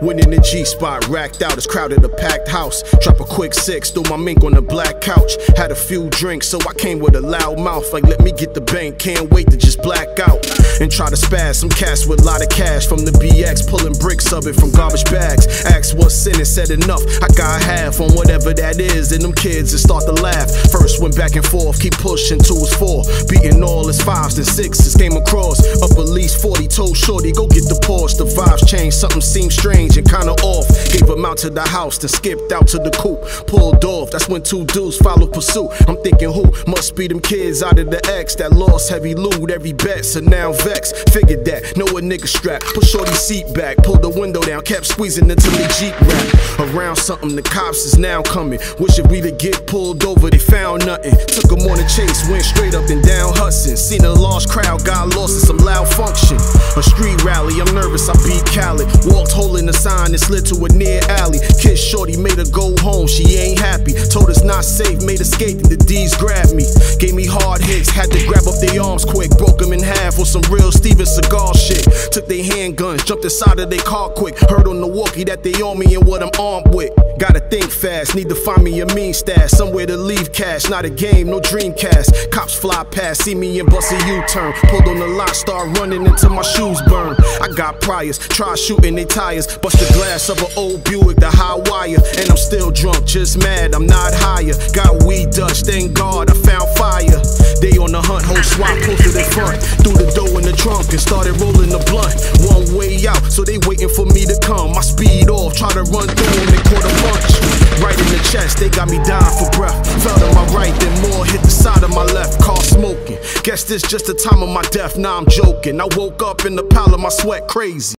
Went in the G spot, racked out, it's crowded, a packed house. Drop a quick six, threw my mink on the black couch. Had a few drinks, so I came with a loud mouth. Like, let me get the bank, can't wait to just black out. And try to spaz some cats with a lot of cash from the BX, pulling bricks of it from garbage bags. Asked what's in it, said enough. I got half on whatever that is, and them kids just start to laugh. First went back and forth, keep pushing, two is four. Beating all his fives and sixes, came across. Up at least 40, told Shorty, go get the pause. The vibes changed, something seemed strange and kinda off. Gave him out to the house, then skipped out to the coop. Pulled off, that's when two dudes followed pursuit. I'm thinking who must be them kids out of the X that lost heavy loot, every bet, so now vex. Figured that, know a nigga strap. Put Shorty seat back, pulled the window down, kept squeezing until the Jeep wrapped. Around something, the cops is now coming. Wish if we to get pulled over, they found nothing. Took them on a chase, went straight up and down Hudson. Seen a lost crowd, got lost in some loud function. A street rally, I'm nervous, I beat Khaled. Walked holding a sign and slid to a near alley. Kiss Shorty, made her go home, she ain't happy. Told us not safe, made escape, and the D's grabbed me. Gave me hard hits, had to grab up their arms quick. Broke them in half with some real Steven Seagal shit. Took their handguns, jumped inside of their car quick. Heard on the walkie that they on me and what I'm armed with. Gotta think fast, need to find me a mean stash. Somewhere to leave cash, not a game, no dreamcast. Cops fly past, see me and bust a U-turn. Pulled on the lot, start running into my shoes burn. I got priors, try shooting they tires. Bust the glass of an old Buick, the high wire. And I'm still drunk, just mad, I'm not higher. Got weed dust, thank God I found fire. They on the hunt, whole swap posted the front. Threw the dough in the trunk and started rolling the blunt. One way out, so they waiting for me to come. I speed off, try to run through them and caught a punch. Right in the chest, they got me dying for breath. Fell to my right, then more hit the side of my left. Car smoking. Guess this just the time of my death. Nah, I'm joking. I woke up in the pile of my sweat, crazy.